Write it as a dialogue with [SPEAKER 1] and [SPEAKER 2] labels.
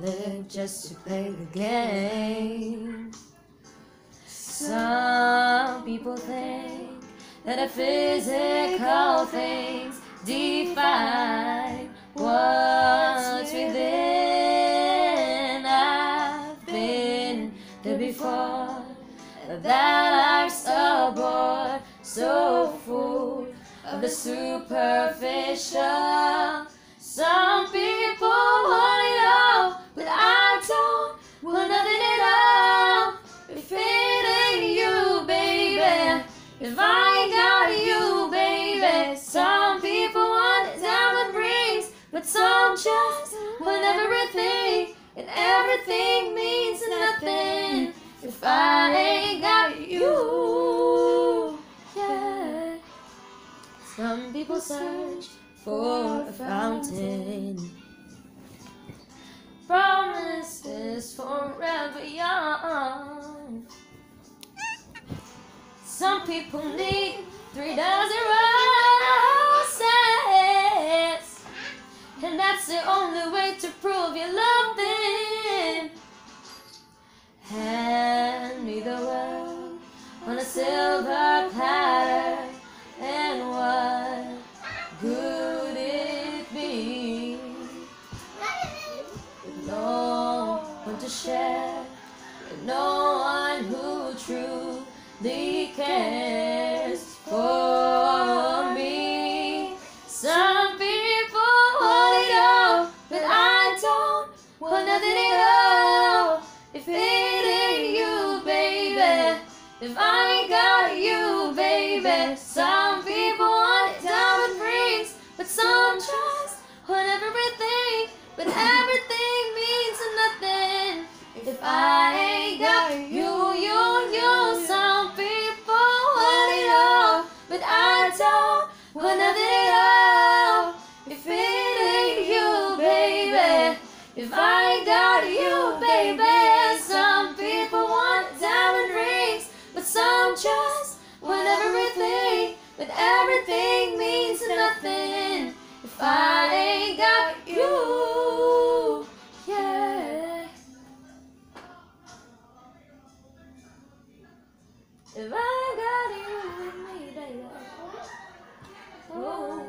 [SPEAKER 1] live just to play the game. Some people think that a physical things define what's within. I've been there before. That life's a bore, so full of the superficial. Want everything, and everything means nothing if I ain't got you. Yeah. Some people search for a fountain. Promises forever young. Some people need three dozen and that's the only way to prove you love them. Hand me the world on a silver platter, and what good it be? With no one to share, with no one who truly cares if I ain't got you, baby. Some people want diamond rings, but some just want everything. But everything means nothing if I ain't got you, you, you. Some people want it all, but I don't want nothing at all. If it ain't you, baby, if I ain't got you, baby. But everything means nothing if I ain't got you. Yeah. If I got you with me, baby. Oh.